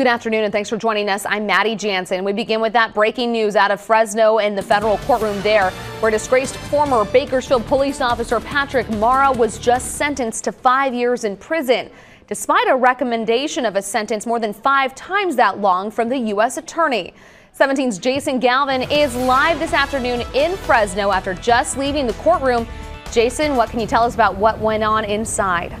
Good afternoon and thanks for joining us. I'm Maddie Jansen. We begin with that breaking news out of Fresno in the federal courtroom there, where disgraced former Bakersfield police officer Patrick Mara was just sentenced to five years in prison, despite a recommendation of a sentence more than five times that long from the U.S. Attorney. 17's Jason Galvin is live this afternoon in Fresno after just leaving the courtroom. Jason, what can you tell us about what went on inside?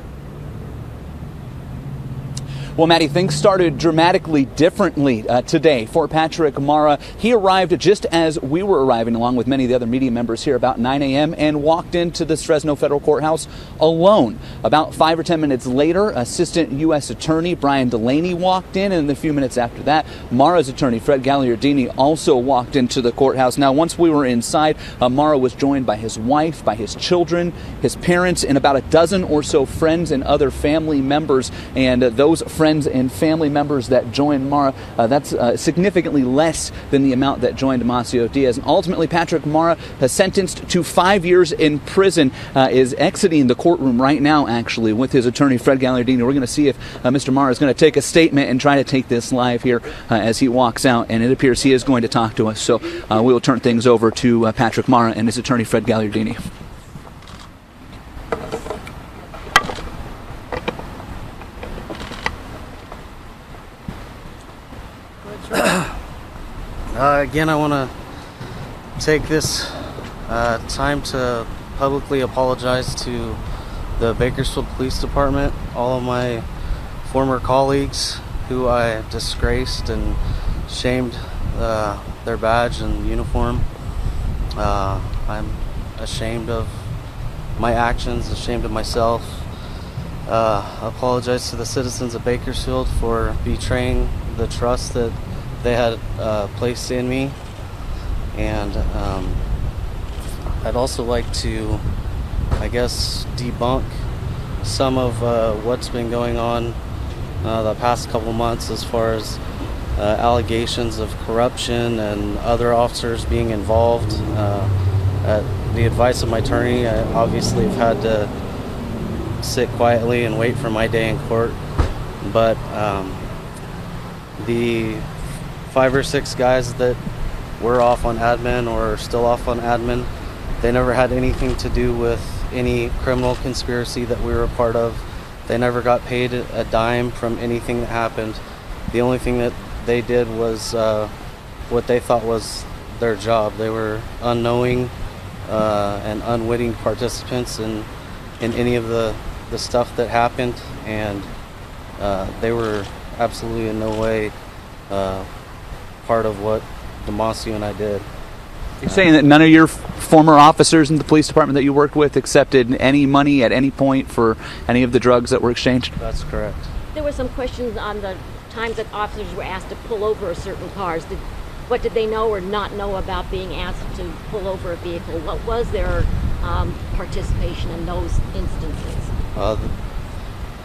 Well, Maddie, things started dramatically differently uh, today for Patrick Mara. He arrived just as we were arriving, along with many of the other media members here, about 9 a.m., and walked into the Fresno Federal Courthouse alone. About five or ten minutes later, Assistant U.S. Attorney Brian Delaney walked in, and a few minutes after that, Mara's attorney, Fred Gagliardini, also walked into the courthouse. Now, once we were inside, uh, Mara was joined by his wife, by his children, his parents, and about a dozen or so friends and other family members. And uh, those friends and family members that joined Mara. Uh, that's uh, significantly less than the amount that joined Damacio Diaz. And ultimately, Patrick Mara sentenced to five years in prison, uh, is exiting the courtroom right now, actually, with his attorney, Fred Gagliardini. We're going to see if uh, Mr. Mara is going to take a statement and try to take this live here uh, as he walks out. And it appears he is going to talk to us. So we will turn things over to Patrick Mara and his attorney, Fred Gagliardini. Uh, again, I want to take this uh, time to publicly apologize to the Bakersfield Police Department, all of my former colleagues who I disgraced and shamed uh, their badge and uniform. Uh, I'm ashamed of my actions, ashamed of myself. Uh, apologize to the citizens of Bakersfield for betraying the trust that they had uh, placed in me. And um, I'd also like to, I guess, debunk some of uh, what's been going on uh, the past couple months as far as uh, allegations of corruption and other officers being involved. Uh, at the advice of my attorney, I obviously have had to sit quietly and wait for my day in court. But um, the five or six guys that were off on admin or still off on admin. They never had anything to do with any criminal conspiracy that we were a part of. They never got paid a dime from anything that happened. The only thing that they did was uh, what they thought was their job. They were unknowing uh, and unwitting participants in, in any of the, the stuff that happened, and uh, they were absolutely in no way uh, part of what Damacio and I did. You're saying that none of your former officers in the police department that you worked with accepted any money at any point for any of the drugs that were exchanged? That's correct. There were some questions on the times that officers were asked to pull over certain cars. Did, what did they know or not know about being asked to pull over a vehicle? What was their um, participation in those instances? Uh,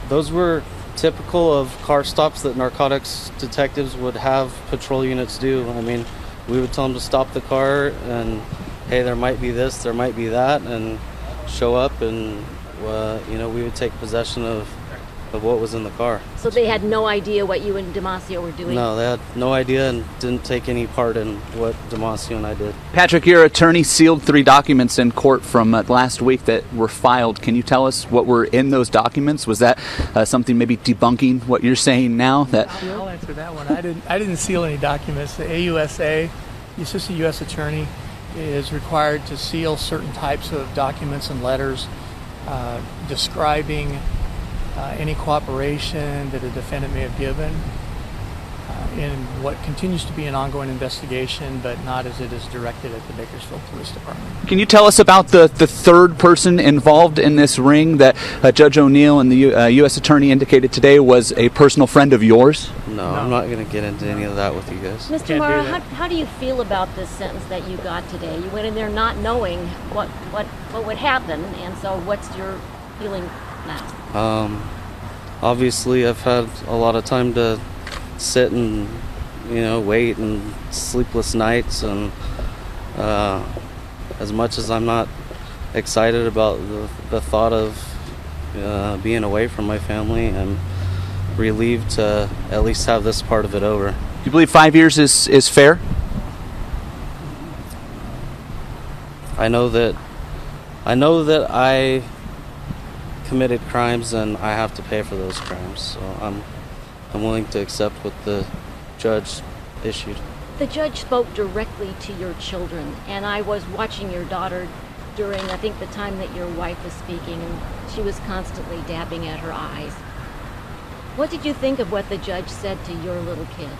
those were typical of car stops that narcotics detectives would have patrol units do. I mean, we would tell them to stop the car and, hey, there might be this, there might be that, and show up and, uh, you know, we would take possession of of what was in the car. So they had no idea what you and Damacio were doing? No, they had no idea and didn't take any part in what Damacio and I did. Patrick, your attorney sealed three documents in court from uh, last week that were filed. Can you tell us what were in those documents? Was that uh, something maybe debunking what you're saying now? That I'll answer that one. I didn't. I didn't seal any documents. The AUSA, the Assistant U.S. Attorney, is required to seal certain types of documents and letters uh, describing uh, any cooperation that a defendant may have given uh, in what continues to be an ongoing investigation, but not as it is directed at the Bakersfield Police Department. Can you tell us about the, the third person involved in this ring that uh, Judge O'Neill and the U, uh, U.S. Attorney indicated today was a personal friend of yours? No, no. I'm not going to get into any of that with you guys. Mr. Mara, how, how do you feel about this sentence that you got today? You went in there not knowing what, what, what would happen, and so what's your feeling now? Um, obviously, I've had a lot of time to sit and you know wait and sleepless nights, and uh, as much as I'm not excited about the, the thought of uh, being away from my family, and relieved to at least have this part of it over. Do you believe five years is, is fair? I know that I know that I committed crimes and I have to pay for those crimes. So I'm I'm willing to accept what the judge issued. The judge spoke directly to your children, and I was watching your daughter during, I think, the time that your wife was speaking, and she was constantly dabbing at her eyes. What did you think of what the judge said to your little kids?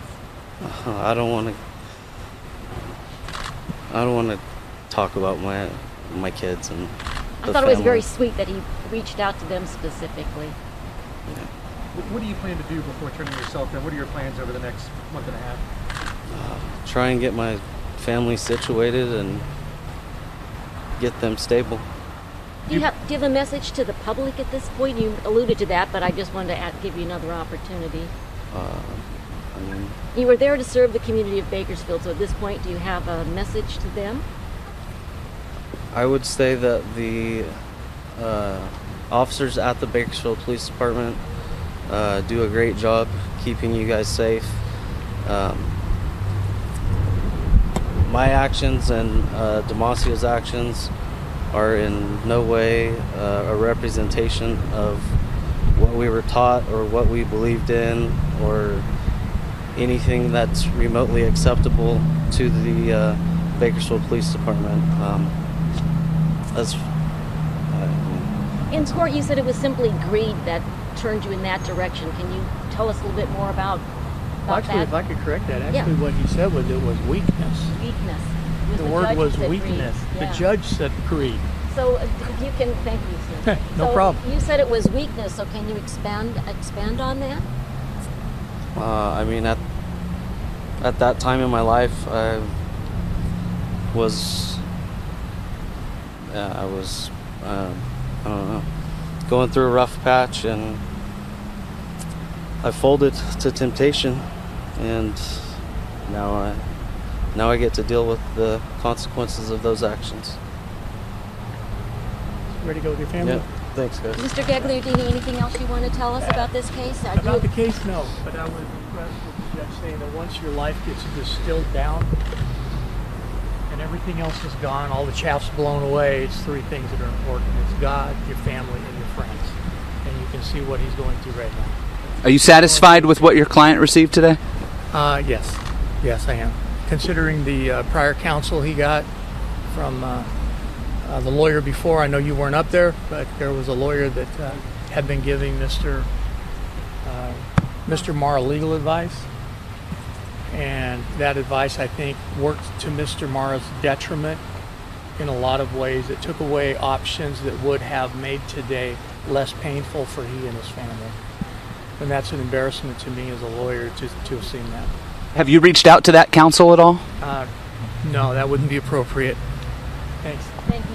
I don't want to. I don't want to talk about my my kids and. I the thought it was very sweet that he reached out to them specifically. What- What do you plan to do before turning yourself in? What are your plans over the next month and a half? Try and get my family situated and get them stable. Do you, have, do you have a message to the public at this point? You alluded to that, but I just wanted to add, give you another opportunity. Uh, I mean, You were there to serve the community of Bakersfield, so at this point, do you have a message to them? I would say that the uh, officers at the Bakersfield Police Department uh, do a great job keeping you guys safe. Um, my actions and uh, actions are in no way uh, a representation of what we were taught or what we believed in or anything that's remotely acceptable to the uh, Bakersfield Police Department. Um, that's uh, In court, you said it was simply greed that turned you in that direction. Can you tell us a little bit more about, about Actually, that if I could correct that, Yeah. actually what he said was it was weakness. weakness? Was The judge word was said greed. weakness. The judge said greed. So uh, if you can thank you, sir. No so problem. You said it was weakness. So can you expand expand on that? Uh, I mean, at at that time in my life, I was, yeah, I was, um, I don't know, going through a rough patch, and I folded to temptation, and now I, now I get to deal with the consequences of those actions. Ready to go with your family? Yeah, thanks, guys. Mr. Gagliardini, anything else you want to tell us about this case? Uh, do About the case, no. But I was impressed with the judge saying that once your life gets distilled down and everything else is gone, all the chaff's blown away, it's three things that are important. It's God, your family, and your friends. And you can see what he's going through right now. Are you satisfied with what your client received today? Uh, yes, yes, I am. Considering the uh, prior counsel he got from uh, uh, the lawyer before, I know you weren't up there, but there was a lawyer that uh, had been giving Mr. Uh, Mr. Marr legal advice, and that advice I think worked to Mr. Mara's detriment in a lot of ways. It took away options that would have made today less painful for he and his family. And that's an embarrassment to me as a lawyer to, to have seen that. Have you reached out to that counsel at all? Uh, no, that wouldn't be appropriate. Thanks. Thank you, Sue.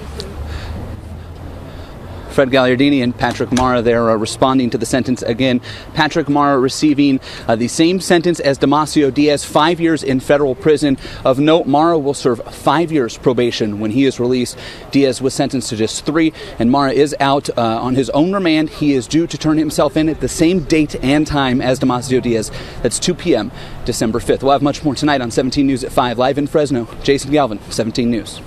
Fred Gagliardini and Patrick Mara there uh, responding to the sentence again. Patrick Mara receiving uh, the same sentence as Damacio Diaz, five years in federal prison. Of note, Mara will serve five years probation when he is released. Diaz was sentenced to just three, and Mara is out uh, on his own remand. He is due to turn himself in at the same date and time as Damacio Diaz. That's 2 p.m. December 5th. We'll have much more tonight on 17 News at 5, live in Fresno. Jason Galvin, 17 News.